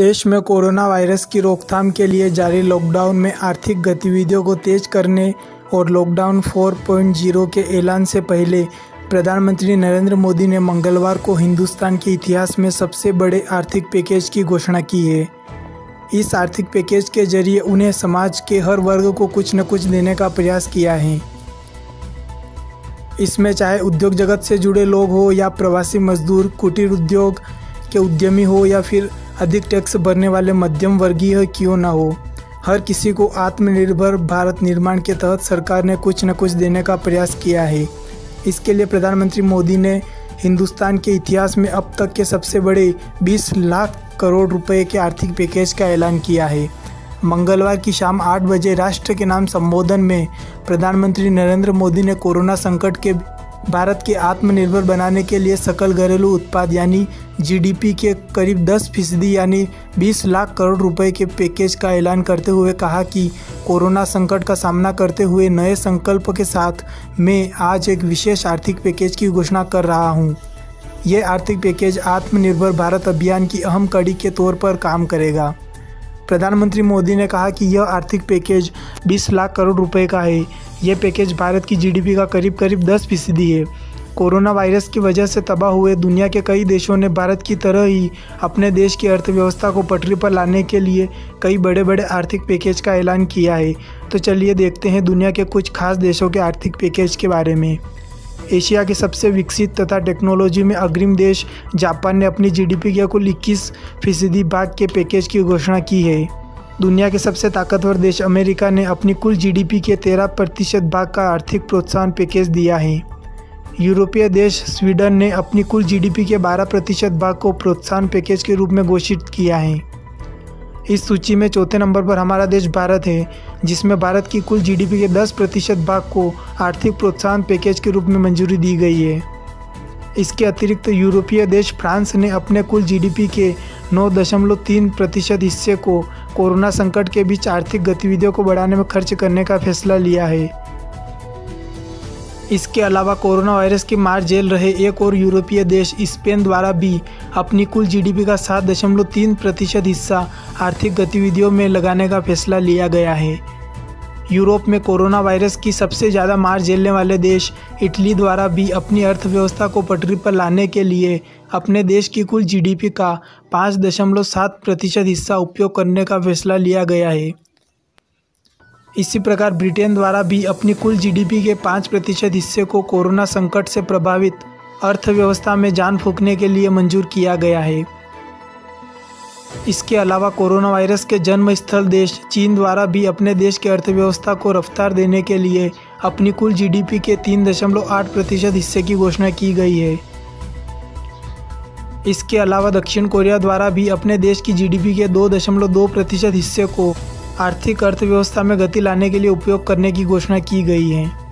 देश में corona virus की रोकथाम के लिए जारी लॉकडाउन में आर्थिक गतिविधियों को तेज करने और लॉकडाउन 4.0 के ऐलान से पहले प्रधानमंत्री नरेंद्र मोदी ने मंगलवार को हिंदुस्तान के इतिहास में सबसे बड़े आर्थिक पैकेज की घोषणा की है। इस आर्थिक पैकेज के ज़रिए उन्हें समाज के हर वर्ग को कुछ न कुछ देने का प्रयास किया है। इसमें चाहे उद्योग जगत से जुड़े लोग हो या प्रवासी मजदूर, कुटीर उद्योग के उद्यमी हो या फिर अधिक टैक्स भरने वाले मध्यम वर्गीय क्यों न हो? हर किसी को आत्मनिर्भर भारत निर्माण के तहत सरकार ने कुछ न कुछ देने का प्रयास किया है। इसके लिए प्रधानमंत्री मोदी ने हिंदुस्तान के इतिहास में अब तक के सबसे बड़े 20 लाख करोड़ रुपए के आर्थिक पैकेज का ऐलान किया है। मंगलवार की शाम आठ बजे राष्ट्र के नाम संबोधन में प्रधानमंत्री नरेंद्र मोदी ने कोरोना संकट के भारत के आत्मनिर्भर बनाने के लिए सकल घरेलू उत्पाद यानी जीडीपी के करीब 10 फ़ीसदी यानी 20 लाख करोड़ रुपए के पैकेज का ऐलान करते हुए कहा कि कोरोना संकट का सामना करते हुए नए संकल्प के साथ मैं आज एक विशेष आर्थिक पैकेज की घोषणा कर रहा हूँ। ये आर्थिक पैकेज आत्मनिर्भर भारत अभियान की अहम कड़ी के तौर पर काम करेगा। प्रधानमंत्री मोदी ने कहा कि यह आर्थिक पैकेज 20 लाख करोड़ रुपए का है। यह पैकेज भारत की जीडीपी का करीब करीब 10 फ़ीसदी है। कोरोना वायरस की वजह से तबाह हुए दुनिया के कई देशों ने भारत की तरह ही अपने देश की अर्थव्यवस्था को पटरी पर लाने के लिए कई बड़े बड़े आर्थिक पैकेज का ऐलान किया है। तो चलिए देखते हैं दुनिया के कुछ खास देशों के आर्थिक पैकेज के बारे में। एशिया के सबसे विकसित तथा टेक्नोलॉजी में अग्रिम देश जापान ने अपनी जीडीपी के कुल 21 फ़ीसदी भाग के पैकेज की घोषणा की है। दुनिया के सबसे ताकतवर देश अमेरिका ने अपनी कुल जीडीपी के 13 प्रतिशत भाग का आर्थिक प्रोत्साहन पैकेज दिया है। यूरोपीय देश स्वीडन ने अपनी कुल जीडीपी के 12 प्रतिशत भाग को प्रोत्साहन पैकेज के रूप में घोषित किया है। इस सूची में चौथे नंबर पर हमारा देश भारत है, जिसमें भारत की कुल जीडीपी के 10 प्रतिशत भाग को आर्थिक प्रोत्साहन पैकेज के रूप में मंजूरी दी गई है। इसके अतिरिक्त यूरोपीय देश फ्रांस ने अपने कुल जीडीपी के 9.3 प्रतिशत हिस्से को कोरोना संकट के बीच आर्थिक गतिविधियों को बढ़ाने में खर्च करने का फैसला लिया है। इसके अलावा कोरोना वायरस की मार झेल रहे एक और यूरोपीय देश स्पेन द्वारा भी अपनी कुल जीडीपी का सात दशमलव तीन प्रतिशत हिस्सा आर्थिक गतिविधियों में लगाने का फैसला लिया गया है। यूरोप में कोरोना वायरस की सबसे ज़्यादा मार झेलने वाले देश इटली द्वारा भी अपनी अर्थव्यवस्था को पटरी पर लाने के लिए अपने देश की कुल जीडीपी का पाँच दशमलव सात प्रतिशत हिस्सा उपयोग करने का फैसला लिया गया है। इसी प्रकार ब्रिटेन द्वारा भी अपनी कुल जीडीपी के पाँच प्रतिशत हिस्से को कोरोना संकट से प्रभावित अर्थव्यवस्था में जान फूकने के लिए मंजूर किया गया है। इसके अलावा कोरोना वायरस के जन्म स्थल देश चीन द्वारा भी अपने देश की अर्थव्यवस्था को रफ्तार देने के लिए अपनी कुल जीडीपी के तीन दशमलव आठ प्रतिशत हिस्से की घोषणा की गई है। इसके अलावा दक्षिण कोरिया द्वारा भी अपने देश की जीडीपी के दो दशमलव दो प्रतिशत हिस्से को आर्थिक अर्थव्यवस्था में गति लाने के लिए उपयोग करने की घोषणा की गई है।